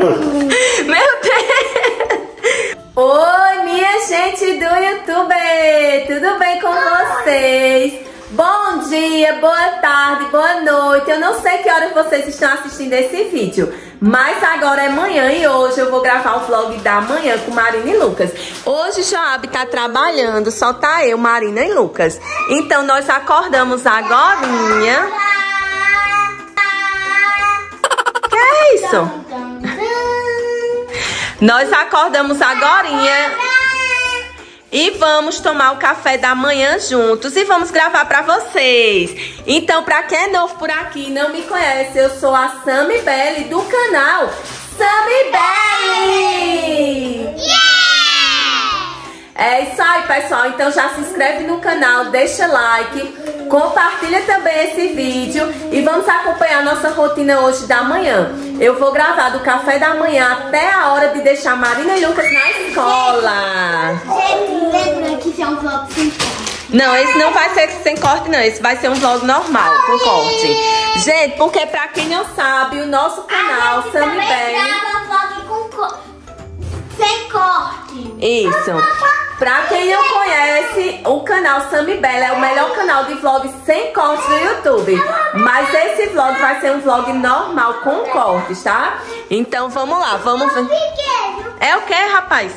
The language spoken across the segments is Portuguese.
Meu Deus! Oi, minha gente do YouTube! Tudo bem com vocês? Bom dia, boa tarde, boa noite. Eu não sei que hora vocês estão assistindo esse vídeo, mas agora é manhã e hoje eu vou gravar o vlog da manhã com Marina e Lucas. Hoje Joab tá trabalhando, só tá eu, Marina e Lucas. Então nós acordamos agorinha. Que é isso? Nós acordamos agorinha e vamos tomar o café da manhã juntos e vamos gravar para vocês. Então, para quem é novo por aqui e não me conhece, eu sou a Sami Belly do canal Sami Belly. Yeah! É isso aí, pessoal. Então já se inscreve no canal, deixa like, compartilha também esse vídeo e vamos acompanhar nossa rotina hoje da manhã. Eu vou gravar do café da manhã até a hora de deixar Marina e Lucas na escola. Gente, lembra que isso é um vlog sem corte. Não, esse não vai ser sem corte, não. Esse vai ser um vlog normal, com corte. Gente, porque pra quem não sabe, o nosso canal, Sammy Bang... grava vlog com co... sem corte. Isso. Pra quem não conhece, o canal Sammy Bella é o melhor canal de vlog sem cortes do YouTube. Mas esse vlog vai ser um vlog normal, com cortes, tá? Então vamos lá, vamos ver. Brinquedo. É o que, rapaz?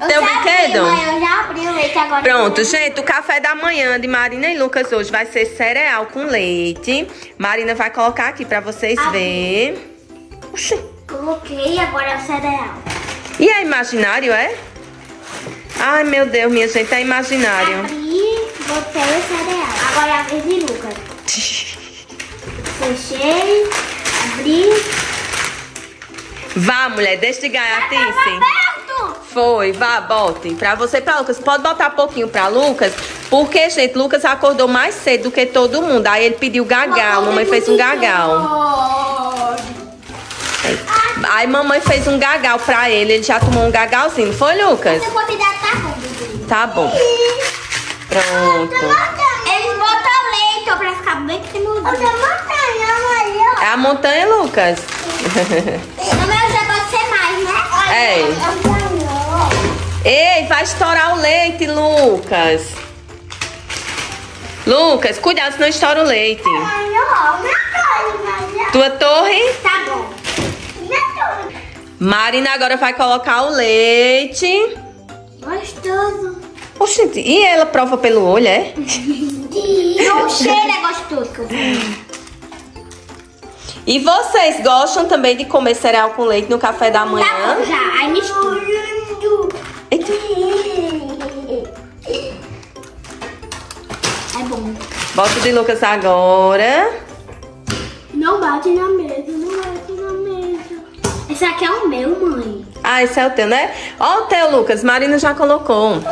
Eu Teu já brinquedo? Abri, eu já abri o leite agora. Pronto, gente, o café da manhã de Marina e Lucas hoje vai ser cereal com leite. Marina vai colocar aqui pra vocês Abri. verem. Oxi. Coloquei, agora é o cereal. E é imaginário, é? Ai, meu Deus, minha gente, é imaginário. Abri, botei o cereal. Agora é a vez de Lucas. Fechei, abri. Vá, mulher, deixa de gaiatice. aberto! Foi, vá, bote. Pra você e pra Lucas. Pode botar pouquinho pra Lucas, porque, gente, Lucas acordou mais cedo do que todo mundo. Aí ele pediu gagal, mamãe fez um gagal. Aí mamãe fez um gagal pra ele, ele já tomou um gagalzinho. Foi, Lucas? Tá bom, bebê. Tá bom. Pronto. Eles botam leite ó, pra ficar bem cremosinho. Outra montanha, olha. É a montanha, Lucas? No meu já pode ser mais, né? É. Ei, vai estourar o leite, Lucas. Lucas, cuidado, senão estoura o leite. Tua torre? Tá bom. Marina agora vai colocar o leite. Gostoso. Oxente, e ela prova pelo olho, é? O cheiro é gostoso. eu. E vocês gostam também de comer cereal com leite no café da Tá bom, manhã? já. Aí mistura. Eita. É bom. Bota o de Lucas agora. Não bate na mesa, não bate na mesa. Esse aqui é o meu, mãe. Ah, esse é o teu, né? Ó o teu, Lucas. Marina já colocou. O meu, eu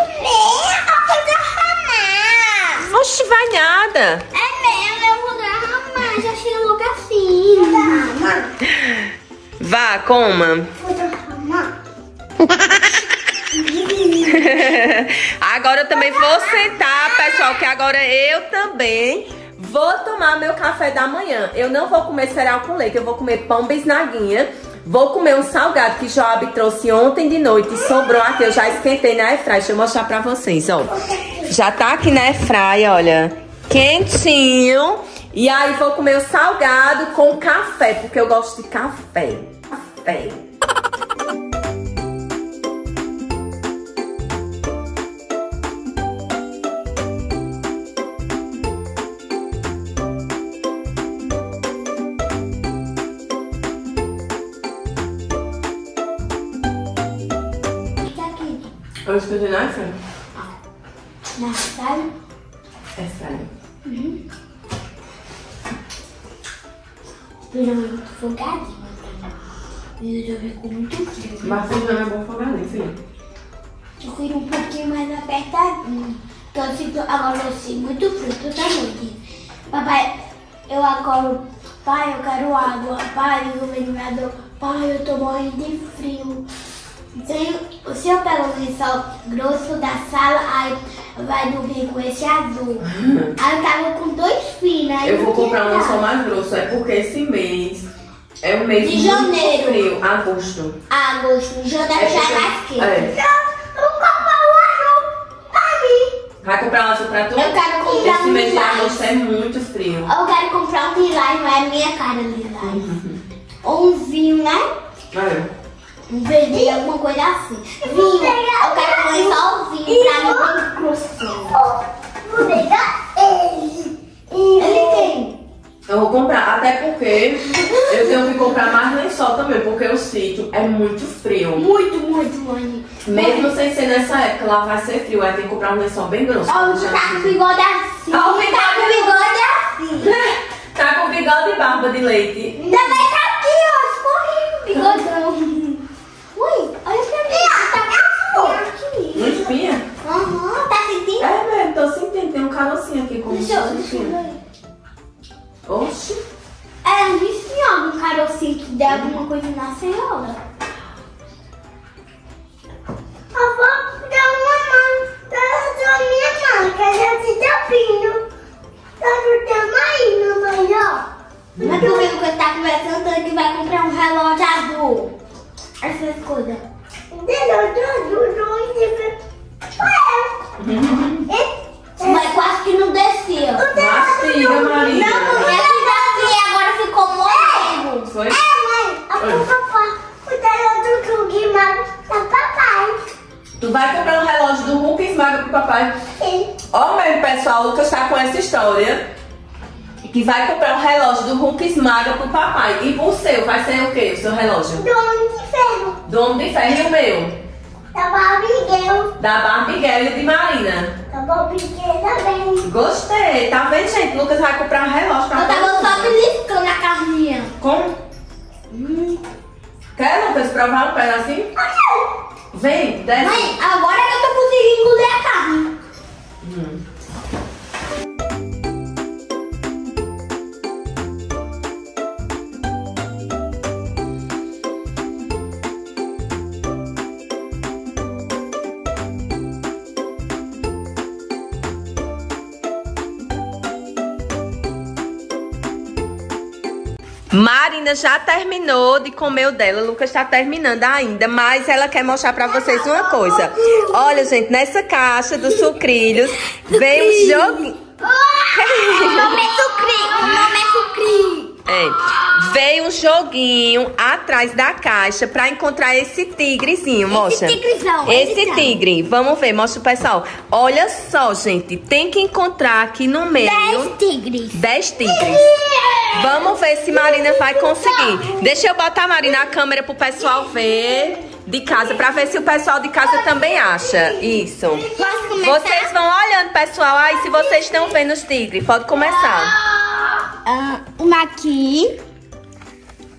vou derramar. Oxe, vai nada. É meu, eu vou derramar. Já chega logo assim. Vá, coma. Vou derramar. agora eu também vou sentar, pessoal, que agora eu também vou tomar meu café da manhã. Eu não vou comer cereal com leite, eu vou comer pão bisnaguinha. Vou comer um salgado que Joab trouxe ontem de noite sobrou aqui. Eu já esquentei na airfryer. Deixa eu mostrar pra vocês, ó. Já tá aqui na airfryer, olha. Quentinho. E aí vou comer o salgado com café, porque eu gosto de café. Café. Eu escutei na airfryer. Na sala. É sério. Virou muito folgadinho. Eu já vi com muito frio. Mas não é bom folgadinho, sim. Eu fui um pouquinho mais apertadinho. Então eu sinto, agora eu sinto muito frio totalmente. Papai, eu acordo, pai, eu quero água, pai, eu venho me dor, pai, eu tô morrendo de frio. Se, eu pego um lençol grosso da sala, aí vai dormir com esse azul. Aí eu tava com dois finos. aí Eu vou comprar um lençol mais grosso, é porque esse mês É um mês De muito janeiro. frio. Agosto. Agosto, janeiro já é mais quente. É. Eu compro um azul pra mim. Vai comprar um azul pra tu? Eu quero comprar Esse um mês de agosto é muito frio. Eu quero comprar um lilás, não é a minha cara lilás. Ou um vinho, né? É. Um alguma coisa assim. Vinho. Eu quero comer só o vinho pra mim bem grossinho. Vou pegar ele. Ele tem. Eu vou comprar, até porque eu tenho que comprar mais lençol também, porque o sítio é muito frio. Muito, muito, mãe. Mesmo sem ser nessa época, lá vai ser frio, aí tem que comprar um lençol bem grosso. Ó, você tá com o bigode assim. Ó, o tá com o bigode assim. Tá com bigode e barba de leite. Ainda vai tá aqui, ó, escorrendo o bigodão. Ui, olha pra mim. Tá aqui. Uma espinha? Aham, tá sentindo? É mesmo, tô sentindo, tem um carocinho aqui como Deixa eu, fosse deixa eu espinha. Oxi. É, eu vi sim algum carocinho que der alguma coisa na senhora. Eu vou dar uma mão da minha mão, que ela se tá vindo. Tá no tamanho, mamãe, ó. Mas tu viu que tá conversando que vai comprar um relógio azul. Essas coisas. Relógio azul, não Mas quase que não descia. Mastiga, Maria. Não, não é que agora ficou morrendo. Foi? É, mãe, a papai, o dela do Tugue Mago da papai. Tu vai comprar um relógio do Hulk e esmaga pro papai. Sim. Ó, meu pessoal, o Lucas tá com essa história. Que vai comprar um relógio do Hulk esmaga pro papai. E o seu, vai ser o quê? O seu relógio? Dono de ferro, Do Homem de Ferro e o meu? da Barbiguel, Da Barbiguel e o de Marina. da Barbiguel também. Gostei. Tá vendo, gente? Lucas vai comprar um relógio pra Eu tava só beliscando a carninha. Como? Quer, Lucas, provar um pedacinho? Vem, desce. Mãe, agora que eu tô conseguindo engolir a carne. Marina já terminou de comer o dela, Lucas está terminando ainda, mas ela quer mostrar pra vocês uma coisa. Olha, gente, nessa caixa dos sucrilhos veio um joguinho. O nome é Sucri. O nome é Sucri. É, veio um joguinho atrás da caixa pra encontrar esse tigrezinho, mostra. tigrezão, Esse ele tá. tigre, vamos ver, mostra o pessoal. Olha só, gente, tem que encontrar aqui no meio Dez tigres. 10 tigres. Vamos ver se Marina vai conseguir. Deixa eu botar a Marina a câmera pro pessoal ver de casa, pra ver se o pessoal de casa também acha. Isso. Vocês vão olhando, pessoal. Ai, se vocês estão vendo os tigres, pode começar. Ah, uma aqui.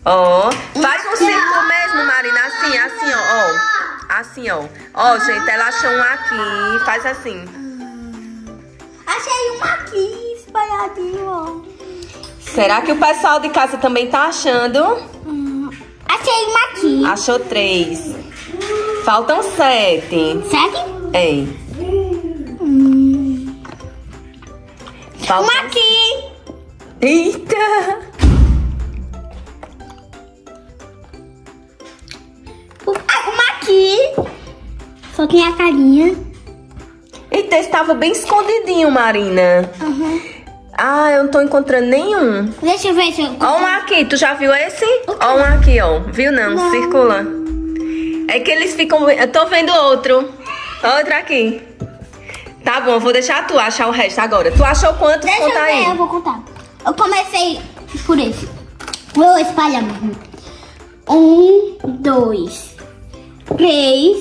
Ó, faz um círculo mesmo, Marina, assim, assim, ó, ó. Assim, ó. Ó, gente, ela achou um aqui, faz assim. Achei uma aqui, espalhadinho, ó. Será que o pessoal de casa também tá achando? Hum, achei uma aqui. Achou três. Faltam sete. Sete? É. Faltam... Uma aqui. Eita! Ah, Uma aqui. Só tem a carinha. Eita, esse tava bem escondidinho, Marina. Uhum. Ah, eu não tô encontrando nenhum. Deixa eu ver se eu... Ó um aqui, tu já viu esse? Ó um aqui, ó. Viu não? Não. Circula. É que eles ficam... Eu tô vendo outro. Outro aqui. Tá bom, vou deixar tu achar o resto agora. Tu achou quanto? Deixa Conta eu ver, aí. eu vou contar. Eu comecei por esse. Vou espalhar mesmo. Um, dois, três,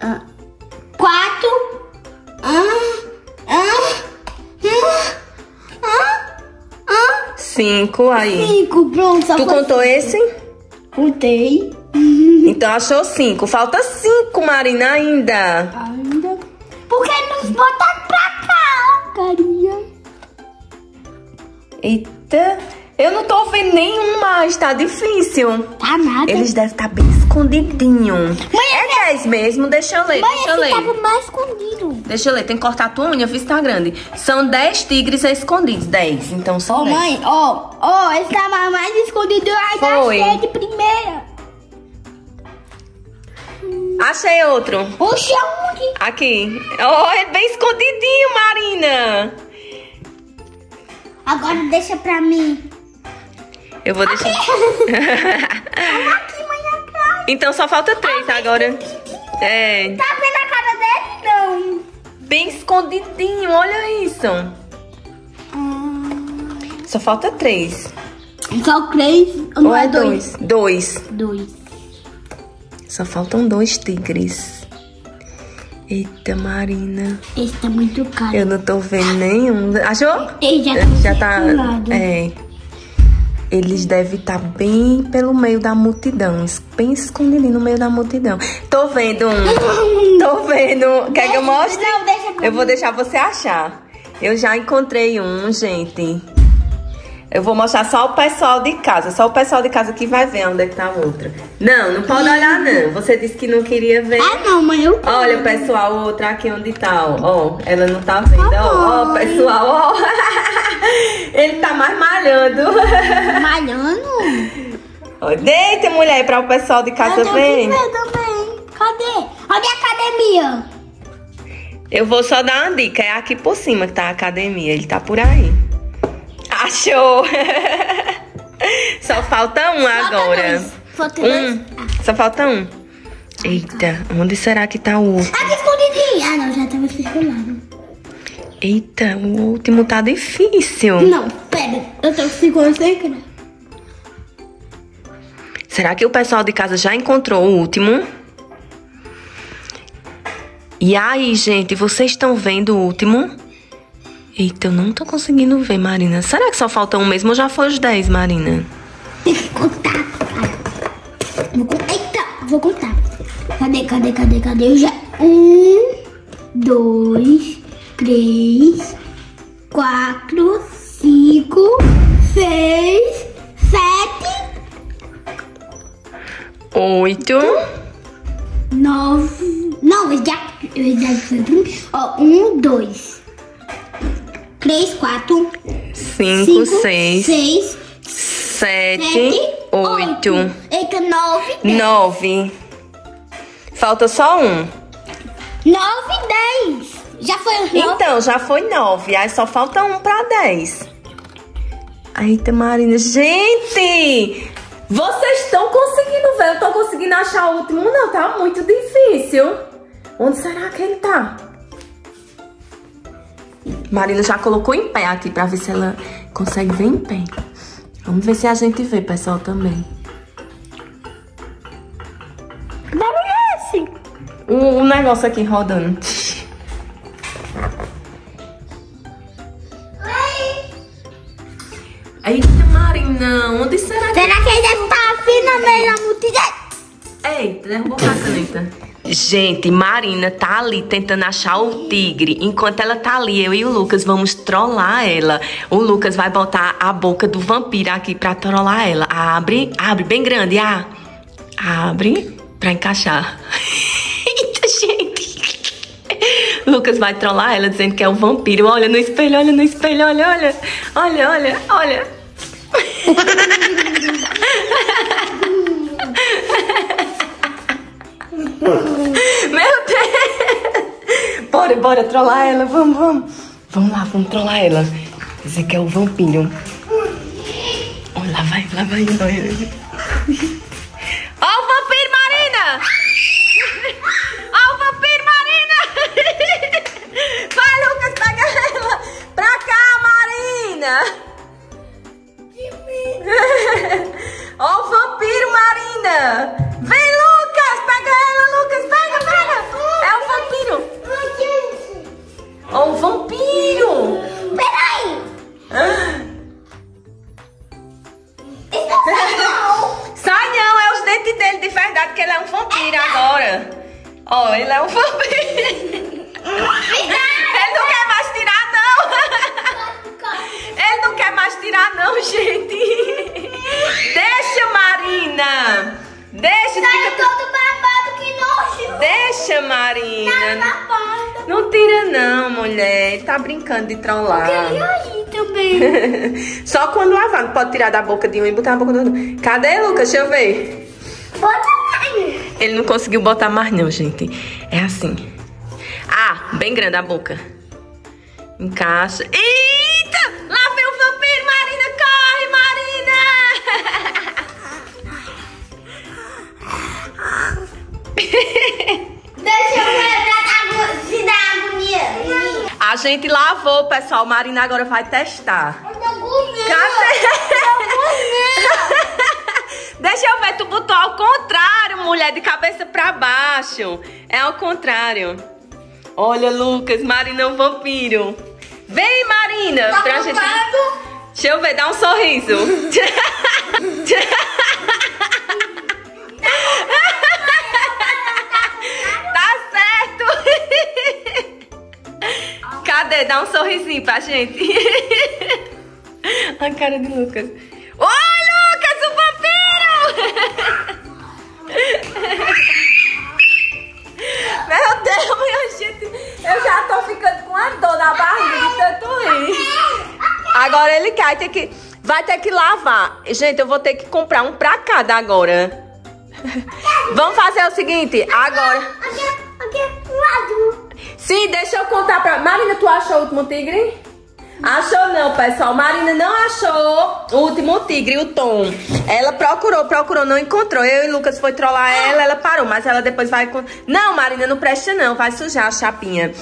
ah, quatro, ah, ah, ah, Cinco aí. cinco. Pronto, só Tu contou esse? Contei. Então achou cinco. Falta cinco, Marina, ainda. Ainda. Por que nos botar pra cá, carinha? Eita. Eu não tô vendo nenhum mais, tá difícil. Tá nada. Eles devem estar bem escondidinho. é 10 mesmo? Deixa eu ler, Mãe, deixa eu ler. tava mais escondido. Deixa eu ler, tem que cortar a tua unha, viu se tá grande. São 10 tigres escondidos, 10. Então são Ô, 10. mãe, ó, ó, esse tava mais escondido. Ai, Foi. achei de primeira. Achei outro. Oxe, aonde? Aqui. Oh, é bem escondidinho, Marina. Agora deixa pra mim. Eu vou deixar. Então só falta três agora. É, Tá vendo a cara dele? Não. bem escondidinho, olha isso. Só falta três. Só três, Ou não é é dois? Dois. Dois. Só faltam dois tigres. Eita, Marina. Esse tá muito caro. Eu não tô vendo nenhum. Achou? Ele já tá Já tá. É. Eles devem estar bem pelo meio da multidão. Bem escondidinho no meio da multidão. Tô vendo um. Tô vendo. Quer que eu mostre? Não, deixa Eu vou deixar você achar. Eu já encontrei um, gente. Eu vou mostrar só o pessoal de casa. Só o pessoal de casa que vai ver onde é que tá a outra. Não, não pode olhar, não. Você disse que não queria ver. Ah, não, mãe, eu Olha, pessoal, o outro aqui onde tá, ó. Ó, ela não tá vendo. Ó, ó, pessoal, ó. Ele tá mais malhando. malhando. Deita, mulher, pra o pessoal de casa eu ver. ver também. Cadê? Cadê a academia? Eu vou só dar uma dica. É aqui por cima que tá a academia. Ele tá por aí. Achou! Só falta um agora. dois. Falta dois. Um. Só falta um. Eita, onde será que tá o outro? Aqui escondidinho. Ah, não, já tava circulado. Eita, o último tá difícil. Não, pera. Eu tô segurando secreto. Será que o pessoal de casa já encontrou o último? E aí, gente, vocês estão vendo o último? Eita, eu não tô conseguindo ver, Marina. Será que só falta um mesmo ou já foi os 10, Marina? Tem que contar. Vou contar. Eita, vou contar. Cadê, cadê, cadê, cadê? Eu já. Um, dois, três, quatro, cinco, seis, sete, Oito. nove. Não, eu já. Eu já. Ó, um, dois, três, quatro, Cinco, cinco, seis, seis, sete, sete, oito, Eita, nove, dez. nove. Falta só um. Nove, dez. Já foi os nove? Então, já foi nove. Aí só falta um pra dez. Eita, Marina. Gente! Vocês estão conseguindo ver? Eu tô conseguindo achar o último, não. Tá muito difícil. Onde será que ele tá? Marina já colocou em pé aqui pra ver se ela consegue ver em pé. Vamos ver se a gente vê, pessoal, também. Que barulho é esse? O, o negócio aqui rodando. Eita, Marina, onde será que... Será que ele deve estar assim na multidão? Eita, derrubou a caneta. Gente, Marina tá ali tentando achar o tigre. Enquanto ela tá ali, eu e o Lucas vamos trollar ela. O Lucas vai botar a boca do vampiro aqui pra trollar ela. Abre, abre bem grande, ah. Abre pra encaixar. Eita, gente. Lucas vai trollar ela dizendo que é o vampiro. Olha no espelho, olha no espelho, olha, olha. Olha, olha, olha. Meu Deus! Bora, bora trollar ela, vamos, vamos. Vamos lá, vamos trollar ela. Dizer que é o vampiro. Olha, lá vai, lá vai, vai. Ó o vampiro, Marina! Ó o vampiro, Marina! Vai, Lucas, pega ela! Pra cá, Marina! Vem, Lucas! Pega ela, Lucas! Pega, pega! É o vampiro! Ó o vampiro! Peraí! Sai não, é os dentes dele de verdade, que ele é um vampiro agora. Ó, ele é um vampiro. Ele não quer mais tirar, não. Ele não quer mais tirar, não, gente. Deixa, Marina. Deixa, fica... tira, Marina. Na porta. Não tira não, mulher. Ele tá brincando de trollar. Aí também. Só quando lavar. Não pode tirar da boca de um e botar na boca do outro. Cadê, Lucas? Deixa eu ver. Bota aí. Ele não conseguiu botar mais não, gente. É assim. Ah, bem grande a boca. Encaixa. Eita! A gente lavou, pessoal. Marina agora vai testar. Eu tô agonia. Deixa eu ver, tu botou ao contrário, mulher, de cabeça pra baixo. É ao contrário. Olha, Lucas, Marina é um vampiro. Vem, Marina, Tá pra gente... Deixa eu ver, dá um sorriso. Dá um sorrisinho pra gente. A cara de Lucas. Oi, Lucas, o vampiro! Meu Deus, minha gente, eu já tô ficando com a dor na barriga de tanto rir. Agora ele quer ter que. Vai ter que lavar. Gente, eu vou ter que comprar um pra cada agora. Vamos fazer o seguinte, agora. Sim, deixa eu contar pra. Marina, tu achou o último tigre? Achou não, pessoal. Marina não achou o último tigre, o Tom. Ela procurou, procurou, não encontrou. Eu e Lucas foi trollar ela, ela parou, mas ela depois vai. Não, Marina, não presta não, vai sujar a chapinha.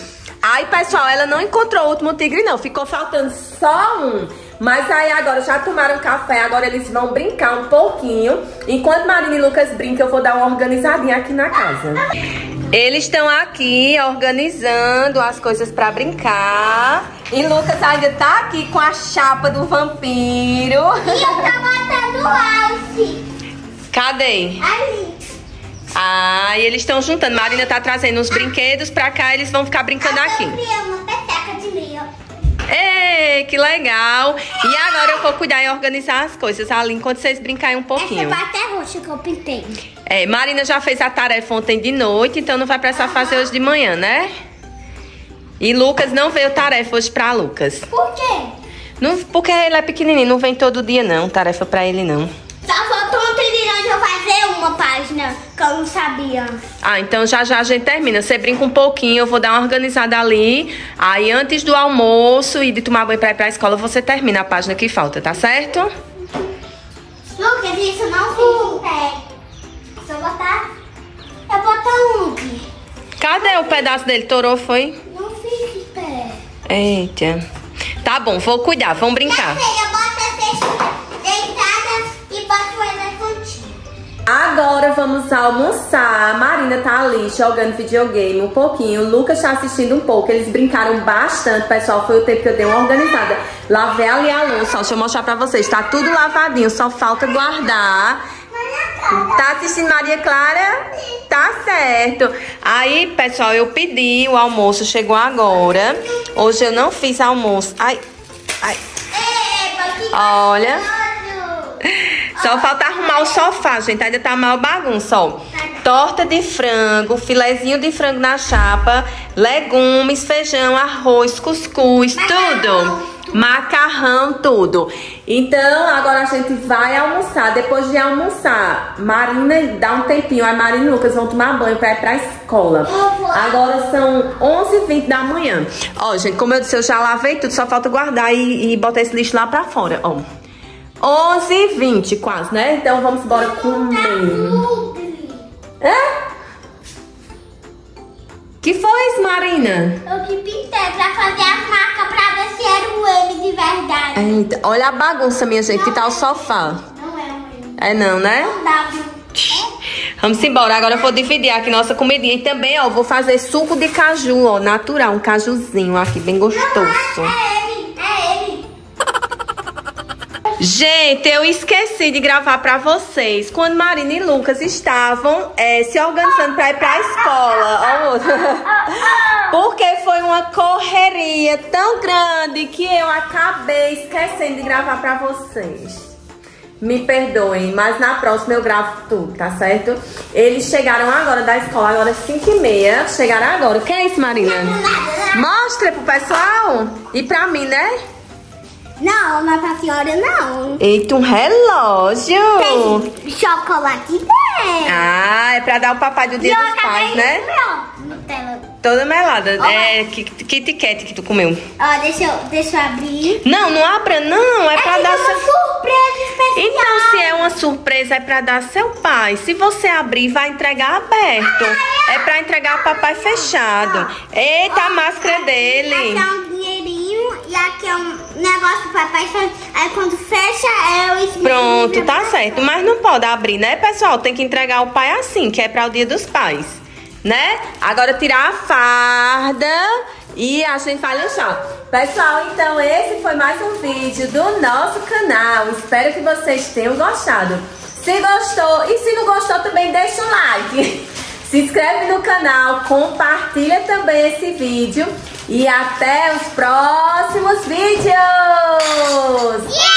Aí, pessoal, ela não encontrou o último tigre, não. Ficou faltando só um. Mas aí agora já tomaram café, agora eles vão brincar um pouquinho. Enquanto Marina e Lucas brincam, eu vou dar uma organizadinha aqui na casa. Eles estão aqui organizando as coisas pra brincar. E Lucas ainda tá aqui com a chapa do vampiro. E eu tô botando alce. Cadê? Ali. Ah, e eles estão juntando. Marina tá trazendo uns brinquedos pra cá, eles vão ficar brincando aqui. Ei, que legal! E agora eu vou cuidar e organizar as coisas ali enquanto vocês brincarem um Essa pouquinho. parte é roxa que eu pintei. É, Marina já fez a tarefa ontem de noite, então não vai precisar fazer hoje de manhã, né? E Lucas não veio tarefa hoje pra Lucas. Por quê? Não, porque ele é pequenininho, não vem todo dia não, tarefa pra ele não. Só faltou um trilhão de eu fazer uma página que eu não sabia. Ah, então já já a gente termina. Você brinca um pouquinho, eu vou dar uma organizada ali. Aí antes do almoço e de tomar banho pra ir pra escola, você termina a página que falta, tá certo? Lucas, isso não fica em pé. Só botar... Eu botar onde? Cadê o pedaço dele? Torou, foi? Não fica em pé. Eita. Tá bom, vou cuidar, vamos brincar. Vamos almoçar. A Marina tá ali jogando videogame um pouquinho. O Lucas tá assistindo um pouco. Eles brincaram bastante, pessoal. Foi o tempo que eu dei uma organizada. Lavei ali a louça. Deixa eu mostrar pra vocês. Tá tudo lavadinho, só falta guardar. Tá assistindo Maria Clara? Tá certo. Aí, pessoal, eu pedi o almoço, chegou agora. Hoje eu não fiz almoço. Ai, ai. Olha. Só falta arrumar o sofá, gente. Ainda tá mal bagunça, ó. Torta de frango, filezinho de frango na chapa, legumes, feijão, arroz, cuscuz, tudo. Macarrão, tudo. Então, agora a gente vai almoçar. Depois de almoçar, Marina dá um tempinho. Aí Marina e Lucas vão tomar banho pra ir pra escola. Agora são 11h20 da manhã. Ó, gente, como eu disse, eu já lavei tudo. Só falta guardar e, e botar esse lixo lá pra fora, ó. 11 h 20 quase, né? Então vamos embora comer. É? Que foi isso, Marina? Eu que pintei pra fazer as marcas pra ver se era o M de verdade. Eita, olha a bagunça, minha gente, que tá o sofá. Não é o M. É não, né? Não dá. Vamos embora. Agora eu vou dividir aqui nossa comidinha. E também, ó, vou fazer suco de caju, ó, natural. Um cajuzinho aqui, bem gostoso. É ele, é ele. Gente, eu esqueci de gravar pra vocês quando Marina e Lucas estavam é, se organizando pra ir escola. Ó, o outro. Porque foi uma correria tão grande que eu acabei esquecendo de gravar pra vocês. me perdoem, mas na próxima eu gravo tudo, tá certo? Eles chegaram agora da escola, agora 5 e meia. Chegaram agora. O que é isso, Marina? Mostra pro pessoal. E pra mim, né? Não, mas pra senhora não. Eita, um relógio. Tem chocolate dentro. Ah, é pra dar o papai do dia E dos pais, né? meu. Toda melada. Ó. É Kit Kat que tu comeu. Ó, deixa eu, deixa eu abrir. Não, não abra não. É pra é dar que é seu... uma surpresa especial. Então, se é uma surpresa, é pra dar seu pai. Se você abrir, vai entregar aberto. É pra entregar o papai fechado. Eita, a máscara Aqui dele. é um dinheirinho e aqui é um negócio do papai. Aí quando fecha é o. Pronto, tá certo. Mas não pode abrir, né, pessoal? Tem que entregar o pai assim, que é para o dia dos pais. Né? Agora tirar a farda e a gente vai deixar. Pessoal, então esse foi mais um vídeo do nosso canal. Espero que vocês tenham gostado. Se gostou e se não gostou também deixa um like. Se inscreve no canal, compartilha também esse vídeo e até os próximos vídeos! Yeah!